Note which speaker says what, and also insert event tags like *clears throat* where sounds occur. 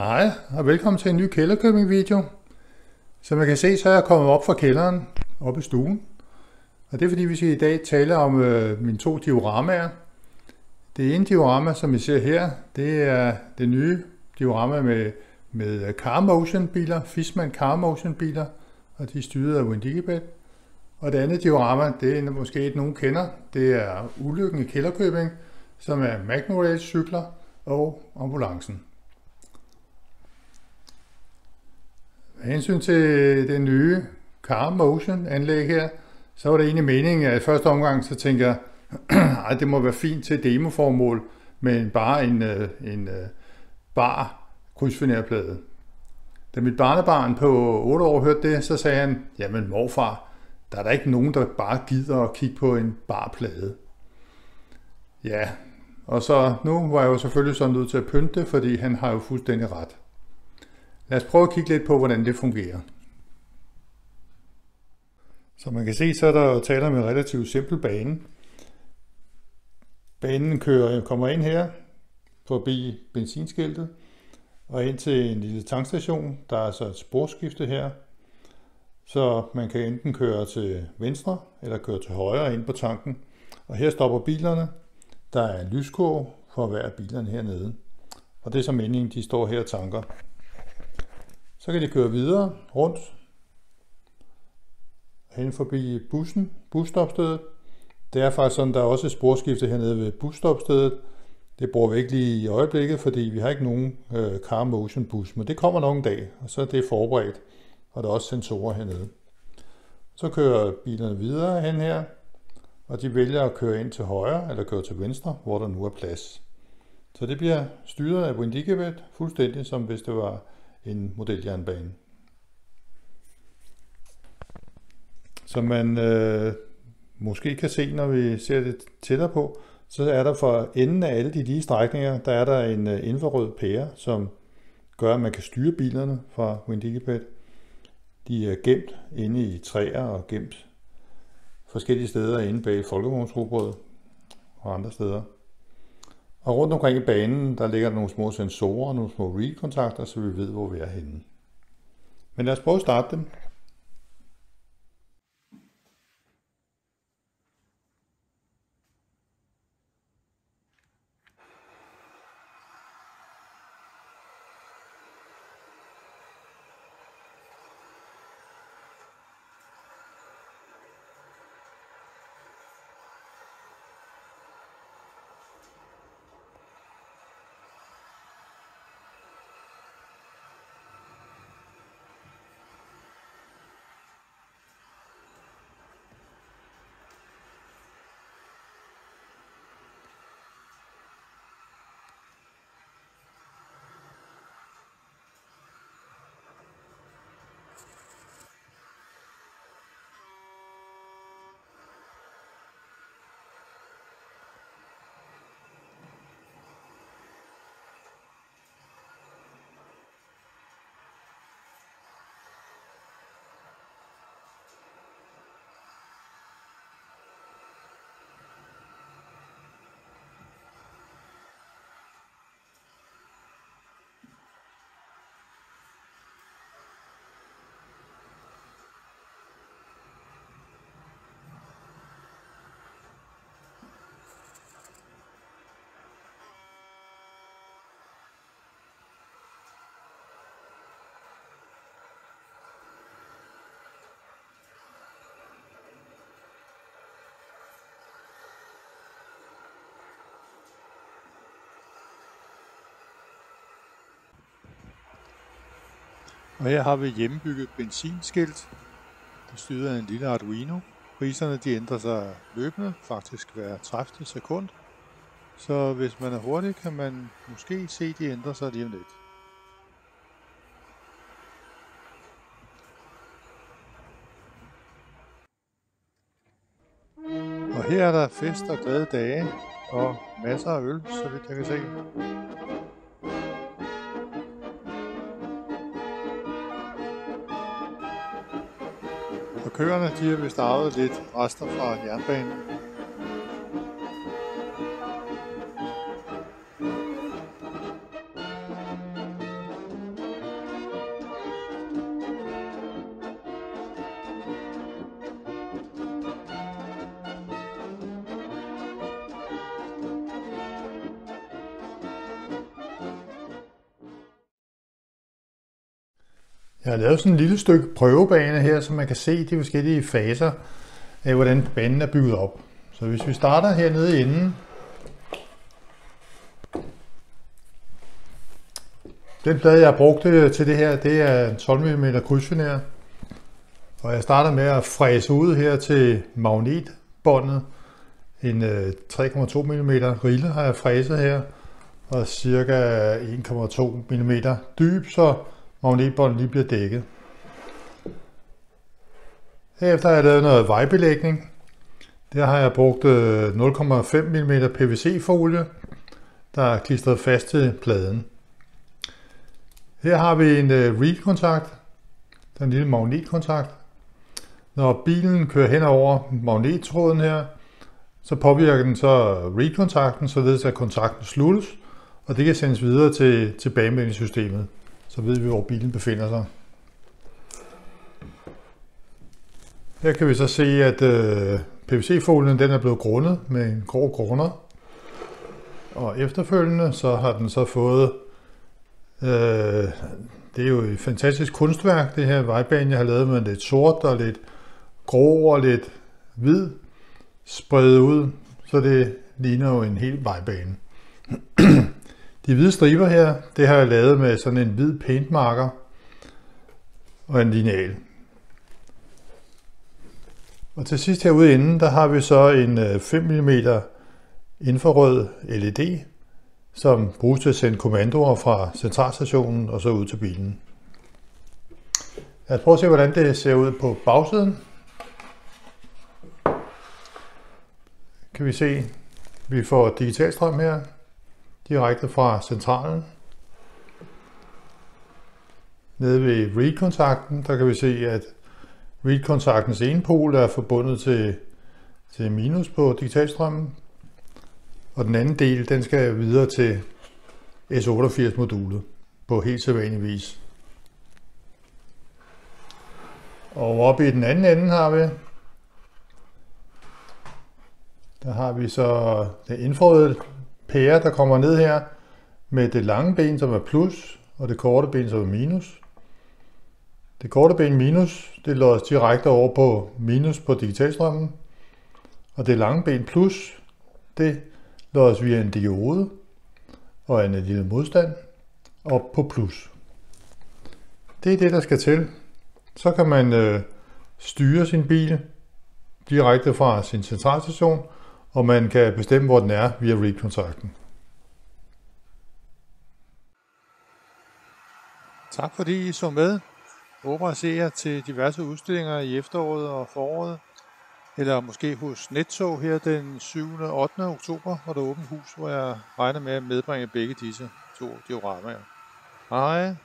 Speaker 1: Hej, og velkommen til en ny kælderkøbing-video. Som jeg kan se, så er jeg kommet op fra kælderen, op i stuen. Og det er fordi, vi skal i dag tale om øh, mine to dioramaer. Det ene diorama, som I ser her, det er det nye diorama med, med øh, Car Motion biler, Fisman Car Motion biler, og de er styret af Windigibet. Og det andet diorama, det er måske et nogen kender, det er Ulykken i Kælderkøbing, som er Magnorace cykler og ambulancen. Med hensyn til det nye Car Motion anlæg her, så var det egentlig meningen, at i første omgang så tænker jeg, *clears throat* at det må være fint til demoformål, men bare en, øh, en øh, bar krydsfinerplade. Da mit barnebarn på 8 år hørte det, så sagde han, jamen morfar, der er der ikke nogen, der bare gider at kigge på en barplade. Ja, og så nu var jeg jo selvfølgelig så nødt til at pynte, fordi han har jo fuldstændig ret. Lad os prøve at kigge lidt på, hvordan det fungerer. Som man kan se, så er der tale om en relativt simpel bane. Banen kører, kommer ind her, forbi benzinskiltet, og ind til en lille tankstation. Der er så et sporskifte her, så man kan enten køre til venstre eller køre til højre ind på tanken. Og her stopper bilerne. Der er en lyskår for hver af bilerne hernede. Og det er så meningen, de står her og tanker. Så kan de køre videre rundt hen forbi bussen, busstopstedet. Det er faktisk sådan, der er også et sporskifte hernede ved busstopstedet. Det bruger vi ikke lige i øjeblikket, fordi vi har ikke nogen øh, car motion bus, men det kommer nok en dag, og så er det forberedt, og der er også sensorer hernede. Så kører bilerne videre hen her, og de vælger at køre ind til højre eller køre til venstre, hvor der nu er plads. Så det bliver styret af Windicavet fuldstændig som hvis det var en modeljernbane. Som man øh, måske kan se, når vi ser det tættere på, så er der for enden af alle de lige strækninger, der er der en øh, infrarød pære, som gør, at man kan styre bilerne fra Windigipad. De er gemt inde i træer og gemt forskellige steder inde bag folkevognsrobrød og andre steder. Og rundt omkring i banen, der ligger der nogle små sensorer og nogle små read-kontakter, så vi ved, hvor vi er henne. Men lad os prøve at starte dem. Og her har vi hjemmebygget benzinskilt. Det styrer en lille Arduino. Priserne de ændrer sig løbende, faktisk hver 30 sekund. Så hvis man er hurtig, kan man måske se, de ændrer sig lige om lidt. Og her er der fest og glade dage og masser af øl, så vidt jeg kan se. Køerne, de har vist arvet lidt rester fra jernbanen. Jeg har lavet sådan et lille stykke prøvebane her, så man kan se de forskellige faser af, hvordan banen er bygget op. Så hvis vi starter hernede i enden, Den plade, jeg brugte øh, til det her, det er 12 mm krydsfiner. Og jeg starter med at fræse ud her til magnetbåndet. En øh, 3,2 mm rille har jeg fræset her, og cirka 1,2 mm dyb, så magnetbånd lige bliver dækket. Herefter har jeg lavet noget vejbelægning. Der har jeg brugt 0,5 mm PVC-folie, der er klistret fast til pladen. Her har vi en øh, reel-kontakt, den lille magnetkontakt. Når bilen kører hen over magnettråden her, så påvirker den så read-kontakten, således at kontakten sluttes, og det kan sendes videre til tilbagemeldingssystemet. Så ved vi, hvor bilen befinder sig. Her kan vi så se, at øh, uh, PVC-folien den er blevet grundet med en grå grunder. Og efterfølgende så har den så fået Øh, det er jo et fantastisk kunstværk, det her vejbane, jeg har lavet med lidt sort og lidt grå og lidt hvid spredt ud, så det ligner jo en hel vejbane. *clears throat* De hvide striber her, det har jeg lavet med sådan en hvid paintmarker og en lineal. Og til sidst herude inden, der har vi så en øh, 5 mm infrarød LED, som bruges til at sende kommandoer fra centralstationen og så ud til bilen. Lad os prøve at se, hvordan det ser ud på bagsiden. Kan vi se, vi får digital strøm her, direkte fra centralen. Nede ved read-kontakten, der kan vi se, at read-kontaktens ene pol er forbundet til, til minus på digitalstrømmen, og den anden del, den skal videre til S88-modulet på helt sædvanlig vis. Og oppe i den anden ende har vi, der har vi så det infrarøde pære, der kommer ned her med det lange ben, som er plus, og det korte ben, som er minus. Det korte ben minus, det loddes direkte over på minus på digitalstrømmen, og det lange ben plus, det loddes via en diode og en lille modstand op på plus. Det er det, der skal til. Så kan man øh, styre sin bil direkte fra sin centralstation, og man kan bestemme, hvor den er via read-kontakten. Tak fordi I så med. Håber at se jer til diverse udstillinger i efteråret og foråret eller måske hos Nettog her den 7. og 8. oktober, hvor der er åbent hus, hvor jeg regner med at medbringe begge disse to dioramaer. Hej!